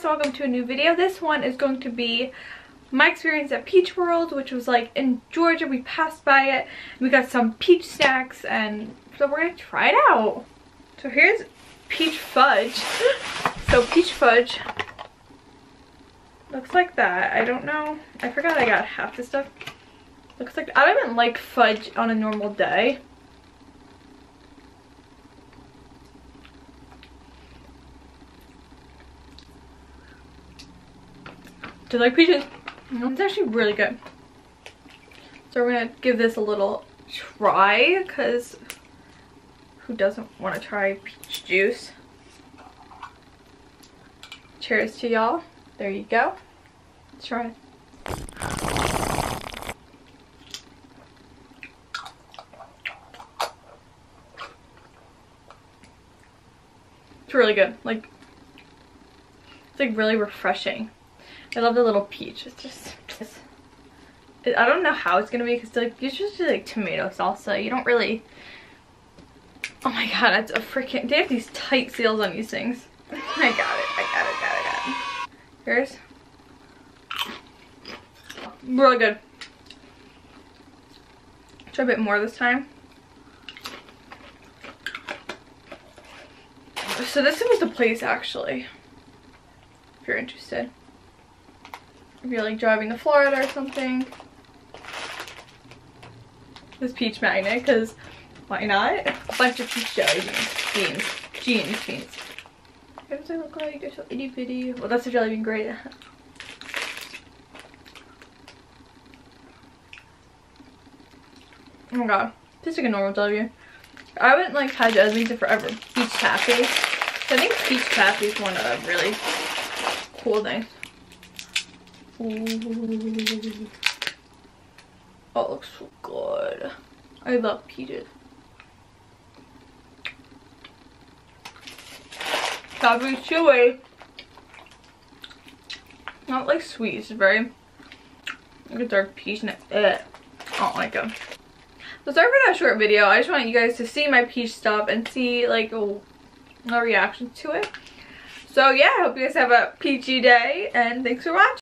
to a new video. This one is going to be my experience at Peach World, which was like in Georgia. We passed by it. We got some peach snacks and so we're gonna try it out. So here's peach fudge. So peach fudge looks like that. I don't know. I forgot I got half the stuff. Looks like, I don't even like fudge on a normal day. Do like peaches? It's actually really good. So we're gonna give this a little try because who doesn't want to try peach juice? Cheers to y'all. There you go. Let's try it. It's really good. Like, it's like really refreshing. I love the little peach. It's just, it, I don't know how it's gonna be because like it's just like tomato salsa. You don't really. Oh my god, it's a freaking. They have these tight seals on these things. I got it. I got it. Got it. Got it. Here's really good. Try a bit more this time. So this was the place actually, if you're interested. If you're like driving to Florida or something. This peach magnet, because why not? A bunch of peach jelly beans. Beans. Jeans. Beans. What does it look like? They're so itty bitty. Well, that's a jelly bean, great. Oh my god. Tastes like a normal jelly bean. I haven't like had jelly beans in forever. Peach taffy. So I think peach taffy is one of the really cool things. Ooh. Oh, it looks so good. I love peaches. Taffy chewy. Not like sweet, it's very like a dark peach and it. I don't like them. So sorry for that short video. I just want you guys to see my peach stuff and see like oh, a, a reaction to it. So yeah, I hope you guys have a peachy day and thanks for watching.